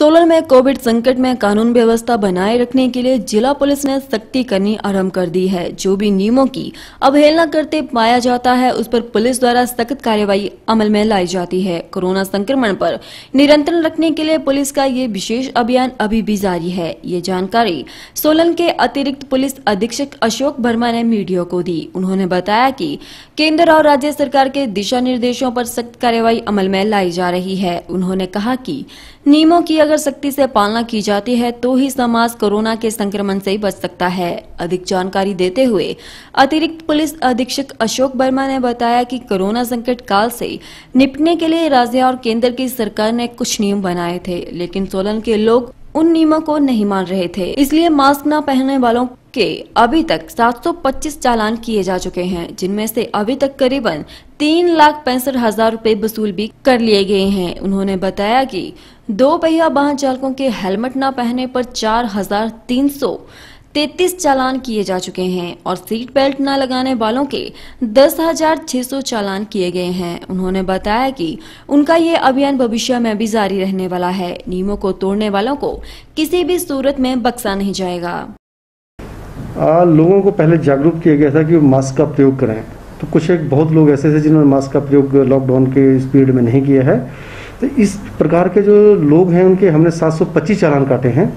सोलन में कोविड संकट में कानून व्यवस्था बनाए रखने के लिए जिला पुलिस ने सख्ती करनी आरंभ कर दी है। जो भी नियमों की अवहेलना करते पाया जाता है, उस पर पुलिस द्वारा सख्त कार्यवाही अमल में लाई जाती है। कोरोना संक्रमण पर नियंत्रण रखने के लिए पुलिस का ये विशेष अभियान अभी भी जारी है। ये जानकारी सोलन के अतिरिक्त पुलिस अधीक्षक अशोक वर्मा ने मीडिया को दी। उन्होंने बताया कि केंद्र और राज्य सरकार के दिशा निर्देशों पर सख्त कार्यवाही अमल में लाई जा रही है। उन्होंने कहा कि नियमों की अगर सख्ती से पालना की जाती है तो ही समाज कोरोना के संक्रमण से बच सकता है। अधिक जानकारी देते हुए अतिरिक्त पुलिस अधीक्षक अशोक वर्मा ने बताया कि कोरोना संकट काल से निपटने के लिए राज्य और केंद्र की सरकार ने कुछ नियम बनाए थे, लेकिन सोलन के लोग उन नियमों को नहीं मान रहे थे। इसलिए मास्क न पहनने वालों के अभी तक 725 चालान किए जा चुके हैं, जिनमें से अभी तक करीबन तीन लाख पैंसठ हज़ार रूपए वसूल भी कर लिए गए हैं। उन्होंने बताया कि दो पहिया वाहन चालकों के हेलमेट न पहने पर चार हज़ार तीन सौ तैतीस चालान किए जा चुके हैं और सीट बेल्ट न लगाने वालों के दस हज़ार छह सौ चालान किए गए हैं। उन्होंने बताया कि उनका ये अभियान भविष्य में भी जारी रहने वाला है। नियमों को तोड़ने वालों को किसी भी सूरत में बख्शा नहीं जाएगा। आ, लोगों को पहले जागरूक किया गया था कि मास्क का प्रयोग करें। तो कुछ एक बहुत लोग ऐसे थे जिन्होंने मास्क का प्रयोग लॉकडाउन के स्पीड में नहीं किया है। तो इस प्रकार के जो लोग हैं, उनके हमने 725 चालान काटे हैं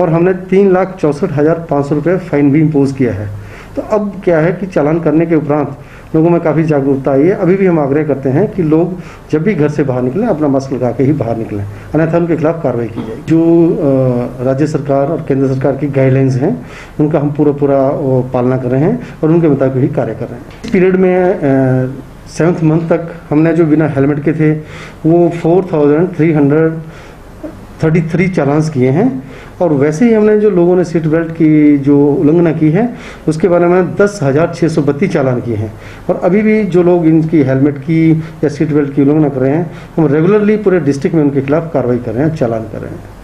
और हमने तीन लाख चौंसठ हज़ार पाँच सौ रुपये फाइन भी इम्पोज किया है। तो अब क्या है कि चालान करने के उपरांत लोगों में काफ़ी जागरूकता आई है। अभी भी हम आग्रह करते हैं कि लोग जब भी घर से बाहर निकलें, अपना मास्क लगा के ही बाहर निकलें। अन्यथा उनके खिलाफ कार्रवाई की जाए जो राज्य सरकार और केंद्र सरकार की गाइडलाइंस हैं, उनका हम पूरा पूरा पालना कर रहे हैं और उनके मुताबिक ही कार्य कर रहे हैं। इस पीरियड में सेवन्थ मंथ तक हमने जो बिना हेलमेट के थे, वो four thousand three hundred thirty three challans किए हैं। और वैसे ही हमने जो लोगों ने सीट बेल्ट की, जो उल्लंघना की है, उसके बारे में दस हज़ार छः सौ बत्तीस चालान किए हैं। और अभी भी जो लोग इनकी हेलमेट की या सीट बेल्ट की उल्लंघना कर रहे हैं, हम रेगुलरली पूरे डिस्ट्रिक्ट में उनके खिलाफ कार्रवाई कर रहे हैं, चालान कर रहे हैं।